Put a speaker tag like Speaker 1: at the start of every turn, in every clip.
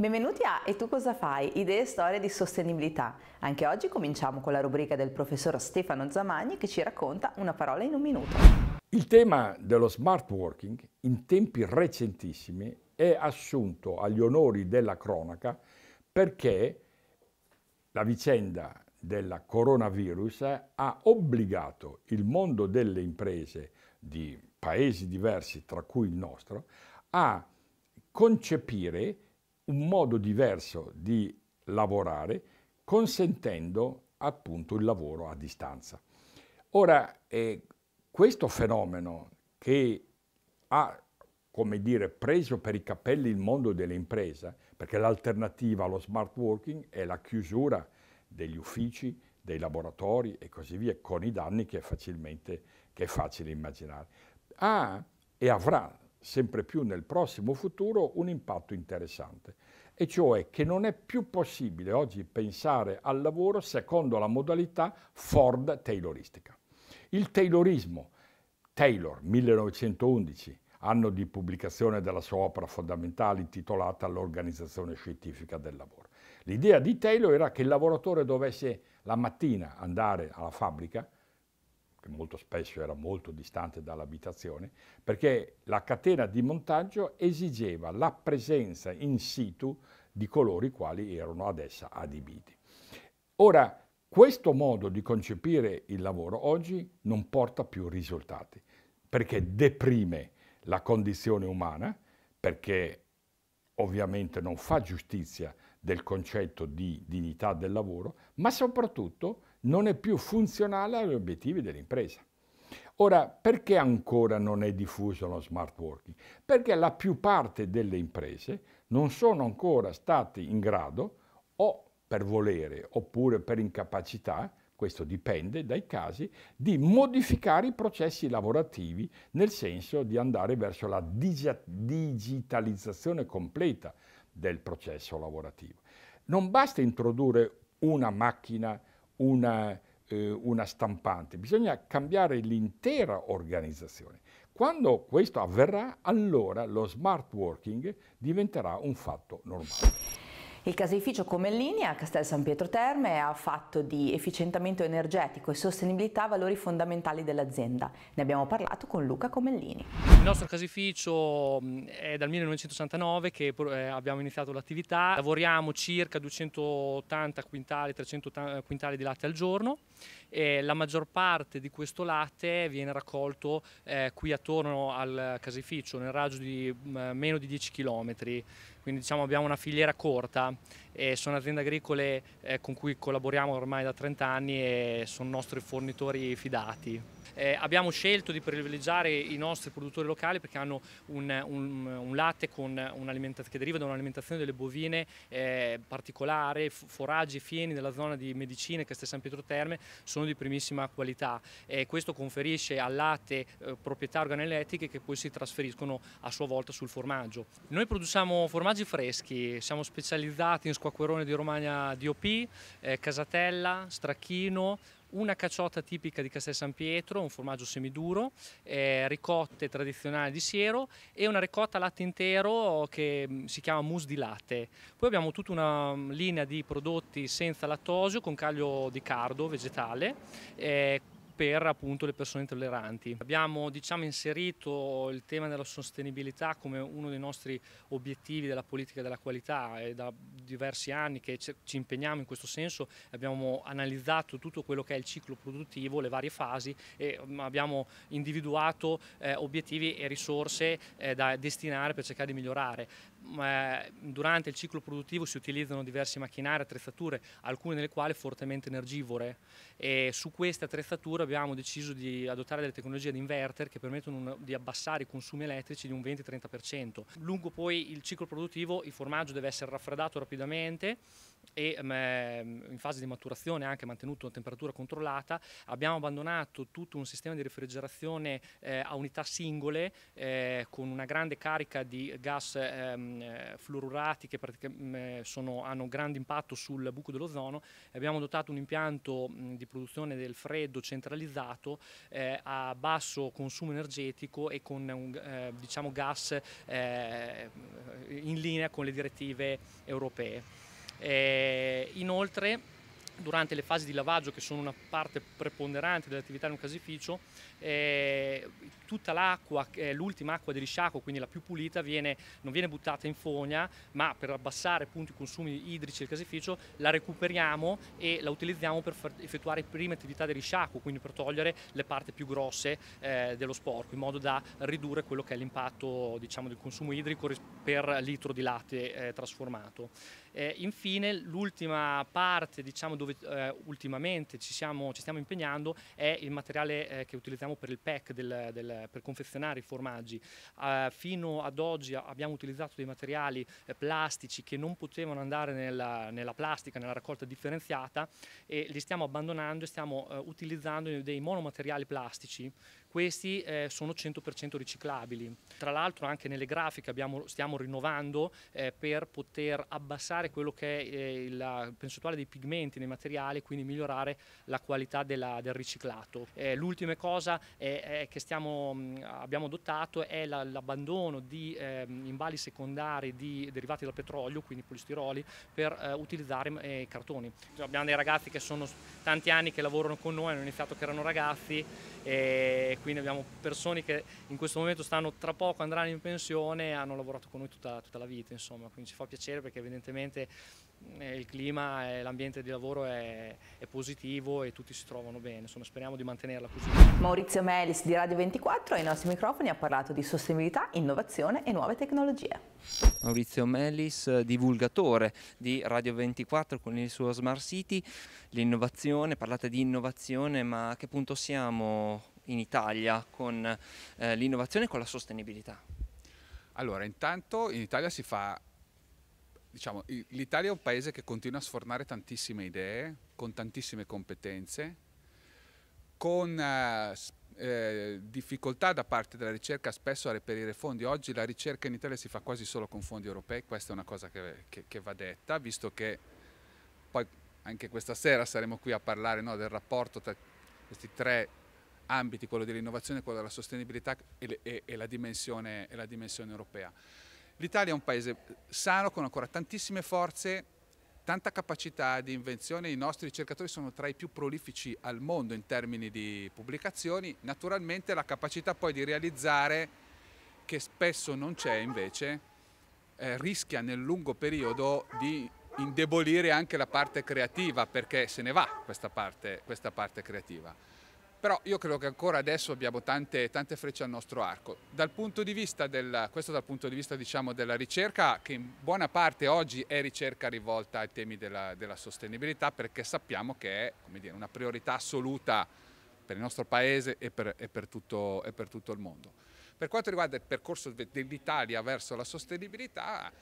Speaker 1: Benvenuti a E tu cosa fai? Idee e storie di sostenibilità. Anche oggi cominciamo con la rubrica del professor Stefano Zamagni che ci racconta una parola in un minuto.
Speaker 2: Il tema dello smart working in tempi recentissimi è assunto agli onori della cronaca perché la vicenda del coronavirus ha obbligato il mondo delle imprese di paesi diversi, tra cui il nostro, a concepire un modo diverso di lavorare consentendo appunto il lavoro a distanza. Ora, eh, questo fenomeno che ha, come dire, preso per i capelli il mondo delle imprese, perché l'alternativa allo smart working è la chiusura degli uffici, dei laboratori e così via, con i danni che è, facilmente, che è facile immaginare. Ha e avrà sempre più nel prossimo futuro un impatto interessante, e cioè che non è più possibile oggi pensare al lavoro secondo la modalità Ford-Tayloristica. Il Taylorismo, Taylor, 1911, anno di pubblicazione della sua opera fondamentale intitolata L'organizzazione scientifica del lavoro. L'idea di Taylor era che il lavoratore dovesse la mattina andare alla fabbrica, molto spesso era molto distante dall'abitazione, perché la catena di montaggio esigeva la presenza in situ di coloro i quali erano ad essa adibiti. Ora, questo modo di concepire il lavoro oggi non porta più risultati, perché deprime la condizione umana, perché ovviamente non fa giustizia del concetto di dignità del lavoro, ma soprattutto non è più funzionale agli obiettivi dell'impresa. Ora, perché ancora non è diffuso lo smart working? Perché la più parte delle imprese non sono ancora state in grado, o per volere oppure per incapacità, questo dipende dai casi, di modificare i processi lavorativi nel senso di andare verso la digitalizzazione completa del processo lavorativo. Non basta introdurre una macchina, una, eh, una stampante, bisogna cambiare l'intera organizzazione. Quando questo avverrà, allora lo smart working diventerà un fatto normale.
Speaker 1: Il caseificio Comellini a Castel San Pietro Terme ha fatto di efficientamento energetico e sostenibilità valori fondamentali dell'azienda. Ne abbiamo parlato con Luca Comellini.
Speaker 3: Il nostro caseificio è dal 1969 che eh, abbiamo iniziato l'attività. Lavoriamo circa 280 quintali, 300 quintali di latte al giorno. E la maggior parte di questo latte viene raccolto eh, qui attorno al caseificio nel raggio di meno di 10 km quindi diciamo abbiamo una filiera corta e sono aziende agricole eh, con cui collaboriamo ormai da 30 anni e sono nostri fornitori fidati. Eh, abbiamo scelto di privilegiare i nostri produttori locali perché hanno un, un, un latte che deriva da un'alimentazione delle bovine eh, particolare, foraggi fieni della zona di Medicine, Castel San Pietro Terme, sono di primissima qualità e questo conferisce al latte eh, proprietà organolettiche che poi si trasferiscono a sua volta sul formaggio. Noi produciamo formaggi freschi, siamo specializzati in squacquerone di Romagna DOP, eh, casatella, stracchino, una cacciota tipica di Castel San Pietro, un formaggio semiduro, eh, ricotte tradizionali di siero e una ricotta latte intero che mm, si chiama mousse di latte. Poi abbiamo tutta una mm, linea di prodotti senza lattosio con caglio di cardo vegetale. Eh, per appunto le persone intolleranti. Abbiamo diciamo, inserito il tema della sostenibilità come uno dei nostri obiettivi della politica della qualità e da diversi anni che ci impegniamo in questo senso abbiamo analizzato tutto quello che è il ciclo produttivo, le varie fasi e mm, abbiamo individuato eh, obiettivi e risorse eh, da destinare per cercare di migliorare. Durante il ciclo produttivo si utilizzano diversi macchinari, attrezzature, alcune delle quali fortemente energivore e su queste attrezzature abbiamo deciso di adottare delle tecnologie ad inverter che permettono di abbassare i consumi elettrici di un 20-30%. Lungo poi il ciclo produttivo il formaggio deve essere raffreddato rapidamente e ehm, in fase di maturazione anche mantenuto a temperatura controllata, abbiamo abbandonato tutto un sistema di refrigerazione eh, a unità singole eh, con una grande carica di gas ehm, eh, fluorurati che mm, eh, sono, hanno grande impatto sul buco dell'ozono abbiamo dotato un impianto mh, mm, di produzione del freddo centralizzato eh, a basso consumo energetico e con un eh, diciamo gas in linea con le direttive europee. Eh, inoltre durante le fasi di lavaggio che sono una parte preponderante dell'attività in un casificio eh, tutta l'acqua, eh, l'ultima acqua di risciacquo, quindi la più pulita, viene, non viene buttata in fogna, ma per abbassare appunto i consumi idrici del casificio la recuperiamo e la utilizziamo per effettuare prime attività di risciacquo, quindi per togliere le parti più grosse eh, dello sporco, in modo da ridurre quello che è l'impatto diciamo, del consumo idrico per litro di latte eh, trasformato. Eh, infine l'ultima parte diciamo, dove eh, ultimamente ci, siamo, ci, stiamo impegnando è il materiale eh, che utilizziamo per il pack del, del per confezionare i formaggi. Uh, fino ad oggi abbiamo utilizzato dei materiali eh, plastici che non potevano andare nella, nella, plastica, nella raccolta differenziata e li stiamo abbandonando e stiamo uh, utilizzando dei monomateriali plastici questi eh, sono 100% riciclabili. Tra l'altro anche nelle grafiche abbiamo, stiamo rinnovando eh, per poter abbassare quello che è eh, la percentuale dei pigmenti nei materiali e quindi migliorare la qualità della, del riciclato. Eh, l'ultima cosa che stiamo, abbiamo adottato è la, l'abbandono di ehm, imbali secondari di, derivati dal petrolio, quindi polistiroli, per eh, utilizzare eh, i cartoni. Abbiamo dei ragazzi che sono tanti anni che lavorano con noi, hanno iniziato che erano ragazzi quindi abbiamo persone che in questo momento stanno tra poco andranno in pensione e hanno lavorato con noi tutta, tutta la vita, insomma, quindi ci fa piacere perché evidentemente eh, il clima e l'ambiente di lavoro è, è, positivo e tutti si trovano bene, insomma, speriamo di mantenerla così.
Speaker 1: Maurizio Melis di Radio 24 ai nostri microfoni ha parlato di sostenibilità, innovazione e nuove tecnologie.
Speaker 4: Maurizio Melis, divulgatore di Radio 24 con il suo Smart City, l'innovazione, parlate di innovazione, ma a che punto siamo in Italia con eh, l'innovazione e con la sostenibilità?
Speaker 5: Allora, intanto in Italia si fa, diciamo, l'Italia è un paese che continua a sfornare tantissime idee, con tantissime competenze, con eh, eh, difficoltà da parte della ricerca spesso a reperire fondi. Oggi la ricerca in Italia si fa quasi solo con fondi europei, questa è una cosa che, che, che va detta, visto che poi anche questa sera saremo qui a parlare no, del rapporto tra questi tre ambiti, quello dell'innovazione, quello della sostenibilità e, e, e, la, dimensione, e la dimensione europea. L'Italia è un paese sano con ancora tantissime forze, tanta capacità di invenzione, i nostri ricercatori sono tra i più prolifici al mondo in termini di pubblicazioni, naturalmente la capacità poi di realizzare, che spesso non c'è invece, eh, rischia nel lungo periodo di indebolire anche la parte creativa perché se ne va questa parte, questa parte creativa. Però io credo che ancora adesso abbiamo tante, tante frecce al nostro arco. Dal del, questo dal punto di vista diciamo, della ricerca, che in buona parte oggi è ricerca rivolta ai temi della, della sostenibilità, perché sappiamo che è dire, una priorità assoluta per il nostro Paese e per, e, per tutto, e per tutto il mondo. Per quanto riguarda il percorso dell'Italia verso la sostenibilità,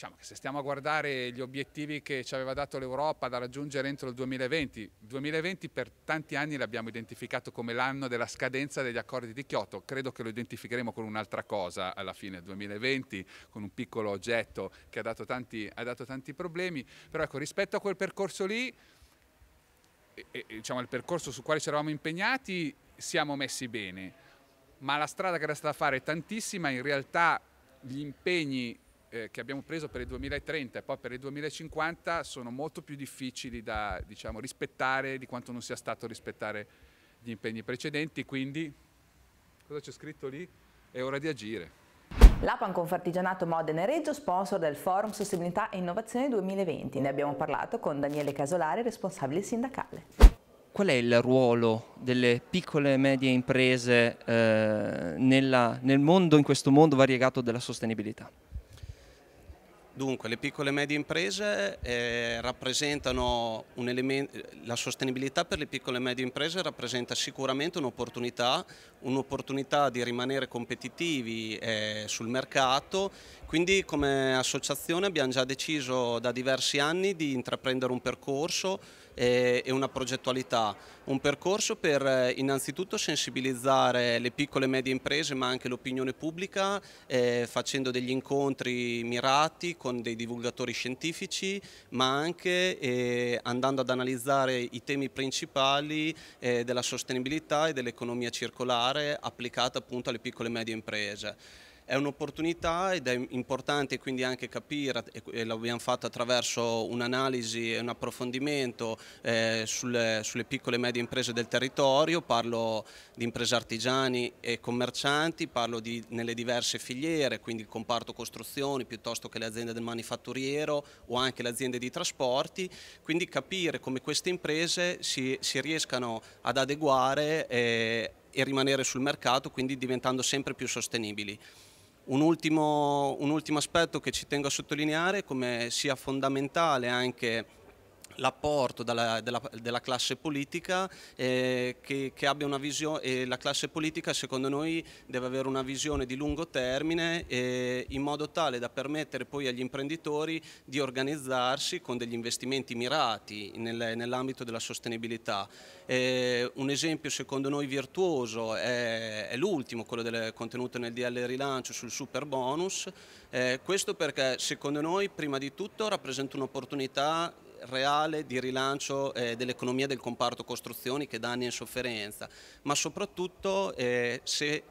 Speaker 5: Diciamo che se stiamo a guardare gli obiettivi che ci aveva dato l'Europa da raggiungere entro il 2020, il 2020 per tanti anni l'abbiamo identificato come l'anno della scadenza degli accordi di Kyoto, credo che lo identificheremo con un'altra cosa alla fine del 2020, con un piccolo oggetto che ha dato tanti, ha dato tanti problemi, però ecco rispetto a quel percorso lì, e, e, diciamo il percorso su quale ci eravamo impegnati, siamo messi bene, ma la strada che resta da fare è tantissima, in realtà gli impegni eh, che abbiamo preso per il 2030 e poi per il 2050 sono molto più difficili da diciamo, rispettare di quanto non sia stato rispettare gli impegni precedenti, quindi cosa c'è scritto lì? È ora di agire.
Speaker 1: L'APAN Confartigianato Modena e Reggio, sponsor del Forum Sostenibilità e Innovazione 2020. Ne abbiamo parlato con Daniele Casolari, responsabile sindacale.
Speaker 4: Qual è il ruolo delle piccole e medie imprese eh, nella, nel mondo, in questo mondo variegato della sostenibilità?
Speaker 6: Dunque, le piccole e medie imprese eh, rappresentano un elemento, la sostenibilità per le piccole e medie imprese rappresenta sicuramente un'opportunità, un'opportunità di rimanere competitivi eh, sul mercato, Quindi come associazione abbiamo già deciso da diversi anni di intraprendere un percorso e una progettualità. Un percorso per eh, innanzitutto sensibilizzare le piccole e medie imprese ma anche l'opinione pubblica eh, facendo degli incontri mirati con dei divulgatori scientifici ma anche eh, andando ad analizzare i temi principali eh, della sostenibilità e dell'economia circolare applicata appunto alle piccole e medie imprese è un'opportunità ed è importante quindi anche capire, e l'abbiamo fatto attraverso un'analisi e un approfondimento eh, sulle, sulle, piccole e medie imprese del territorio, parlo di imprese artigiani e commercianti, parlo di, nelle diverse filiere, quindi il comparto costruzioni piuttosto che le aziende del manifatturiero o anche le aziende di trasporti, quindi capire come queste imprese si, si riescano ad adeguare eh, e rimanere sul mercato, quindi diventando sempre più sostenibili. Un ultimo, un ultimo aspetto che ci tengo a sottolineare come sia fondamentale anche l'apporto della, della, della, classe politica eh, che, che, abbia una visione e la classe politica secondo noi deve avere una visione di lungo termine eh, in modo tale da permettere poi agli imprenditori di organizzarsi con degli investimenti mirati nel, nell'ambito della sostenibilità. Eh, un esempio secondo noi virtuoso è, è l'ultimo, quello del, contenuto nel DL rilancio sul super bonus, eh, questo perché secondo noi prima di tutto rappresenta un'opportunità reale di rilancio eh, dell'economia del comparto costruzioni che dà anni in sofferenza, ma soprattutto eh, se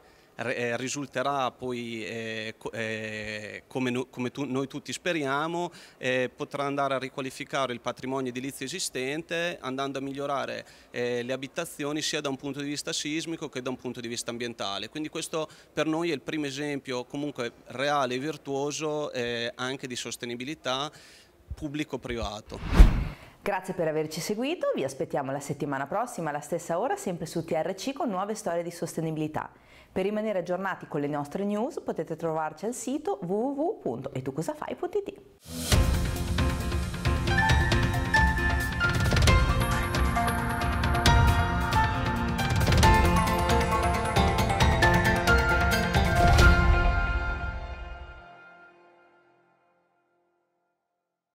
Speaker 6: eh, risulterà poi eh, eh, come, no, come tu, noi tutti speriamo, eh, potrà andare a riqualificare il patrimonio edilizio esistente andando a migliorare eh, le abitazioni sia da un punto di vista sismico che da un punto di vista ambientale. Quindi questo per noi è il primo esempio comunque reale e virtuoso anche di sostenibilità pubblico-privato.
Speaker 1: Grazie per averci seguito, vi aspettiamo la settimana prossima alla stessa ora sempre su TRC con nuove storie di sostenibilità. Per rimanere aggiornati con le nostre news potete trovarci al sito www.etucosafai.it.